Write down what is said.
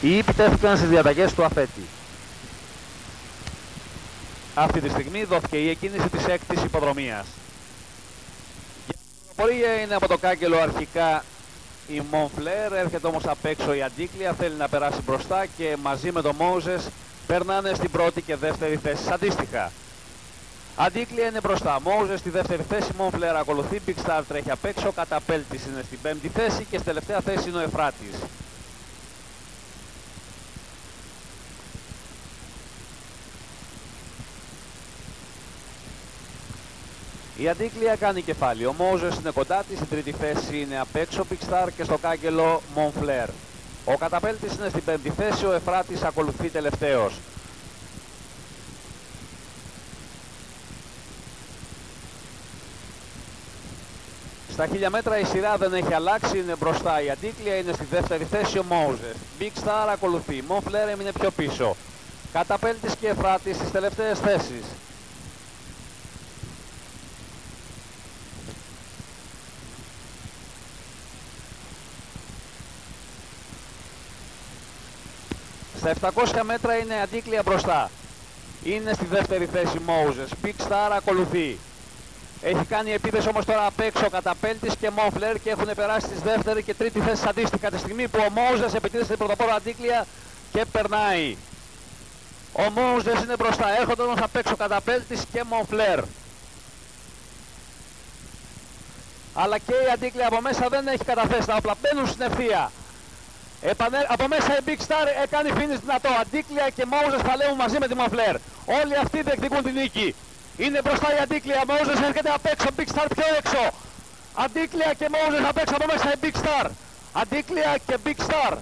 ή επιτέθηκαν στις διαταγές του αφέτη. Αυτή τη στιγμή δόθηκε η εκκίνηση της έκτης υποδρομίας. Η πορεία είναι από το κάγκελο αρχικά η Μονφλέρ, έρχεται όμως απ' έξω η Αντίκλια, θέλει να περάσει μπροστά και μαζί με τον Μόζες περνάνε στην πρώτη και δεύτερη θέση αντίστοιχα. Αντίκλια είναι μπροστά. Μόζες στη δεύτερη θέση. Μονφλέρ ακολουθεί. Big Star τρέχει απ' έξω. Καταπέλτης είναι στην πέμπτη θέση και στη τελευταία θέση είναι ο Εφράτης. Η Αντίκλια κάνει κεφάλι. Ο Μόζες είναι κοντά της, στην τρίτη θέση είναι απ' έξω Big και στο κάγκελο Μονφλέρ. Ο Καταπέλτης είναι στην πέμπτη θέση, ο Εφράτης ακολουθεί τελευταίος. Στα χίλια μέτρα η σειρά δεν έχει αλλάξει, είναι μπροστά η Αντίκλια, είναι στη δεύτερη θέση ο Μόζες. Big Star ακολουθεί, Μονφλέρ έμεινε πιο πίσω. Καταπέλτης και Εφράτης στις τελευταίες θέσεις. Στα 700 μέτρα είναι αντίκλεια μπροστά. Είναι στη δεύτερη θέση Moses. Big Star ακολουθεί. Έχει κάνει επίθεση όμως τώρα απ' έξω Καταπέλτης και Μόφλερ και έχουν περάσει στις δεύτερη και τρίτη θέση αντίστοιχα τη στιγμή που ο Moses επιτίθεται στην πρωτοπόρο αντίκλεια και περνάει. Ο Moses είναι μπροστά. Έρχονται όμως απ' έξω Καταπέλτης και Μόφλερ. Αλλά και η αντίκλεια από μέσα δεν έχει καταθέσει τα όπλα. Μπαίνουν στην ευθεία. Επανε... Από μέσα η Big Star έκανε finish δυνατό. Αντίκλια και Μόζες παλεύουν μαζί με τη Μαφλέρ. Όλοι αυτοί διεκδικούν την νίκη. Είναι μπροστά η Αντίκλια. Μόζες έρχεται απ' έξω. Big Star πιο έξω. Αντίκλια και Μόζες απ' έξω από μέσα η Big Star. Αντίκλια και Big Star.